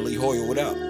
Billy Hoyle, what up?